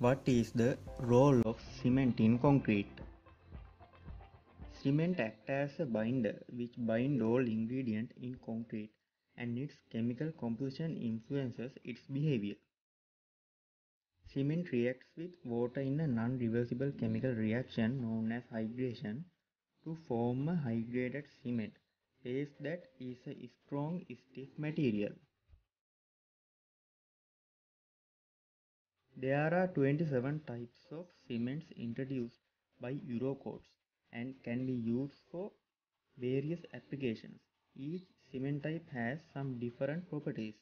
What is the role of cement in concrete? Cement acts as a binder which binds all ingredients in concrete and its chemical composition influences its behavior. Cement reacts with water in a non-reversible chemical reaction known as hydration to form a hydrated cement base that is a strong stiff material. There are 27 types of cements introduced by Eurocodes and can be used for various applications. Each cement type has some different properties.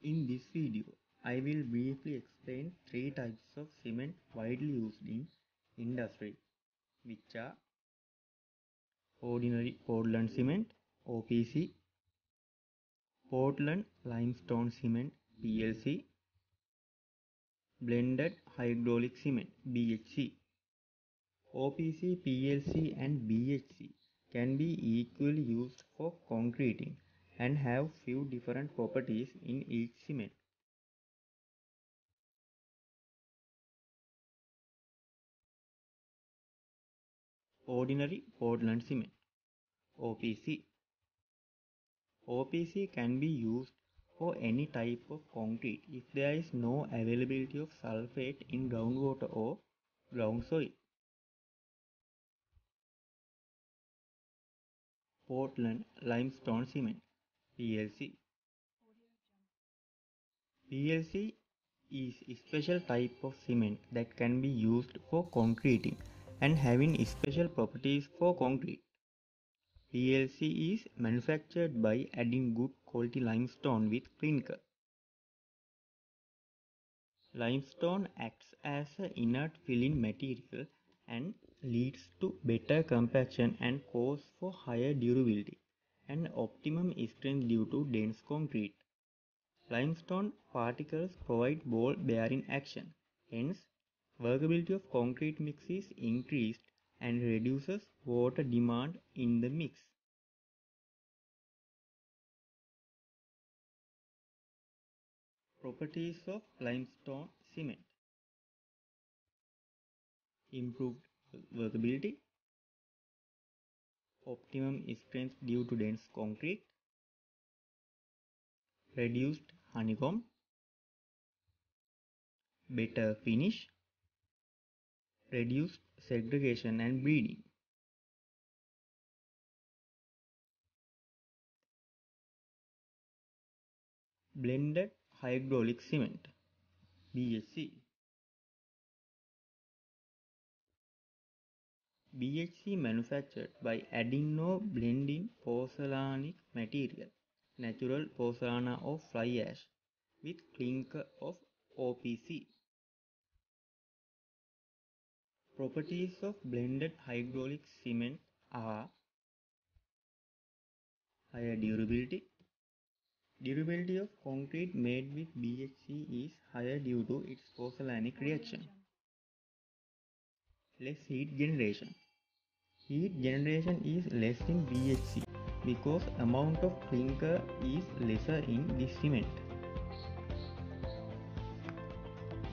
In this video, I will briefly explain three types of cement widely used in industry, which are ordinary Portland cement OPC, Portland limestone cement PLC, blended hydraulic cement BHC. OPC, PLC and BHC can be equally used for concreting and have few different properties in each cement. Ordinary Portland cement OPC OPC can be used for any type of concrete if there is no availability of sulfate in groundwater or ground soil. Portland limestone cement PLC PLC is a special type of cement that can be used for concreting and having special properties for concrete. PLC is manufactured by adding good quality limestone with clinker. Limestone acts as an inert filling material and leads to better compaction and cause for higher durability and optimum strength due to dense concrete. Limestone particles provide ball bearing action. Hence, workability of concrete mix is increased and reduces water demand in the mix. Properties of limestone cement. Improved workability, optimum strength due to dense concrete, reduced honeycomb, better finish, reduced segregation and bleeding. Blended hydraulic cement BHC BHC manufactured by adding or blending pozzolanic material natural pozzolana or fly ash with clinker of OPC. Properties of blended hydraulic cement are higher durability. Durability of concrete made with BHC is higher due to its pozzolanic reaction. Less heat generation. Heat generation is less in BHC because amount of clinker is lesser in this cement.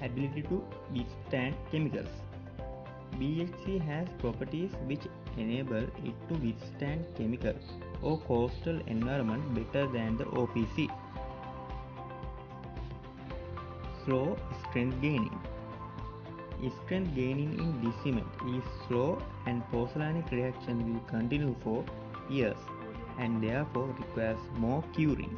Ability to withstand chemicals. BHC has properties which enable it to withstand chemical or coastal environment better than the OPC. Slow strength gaining. Strength gaining in this cement is slow and pozzolanic reaction will continue for years and therefore requires more curing.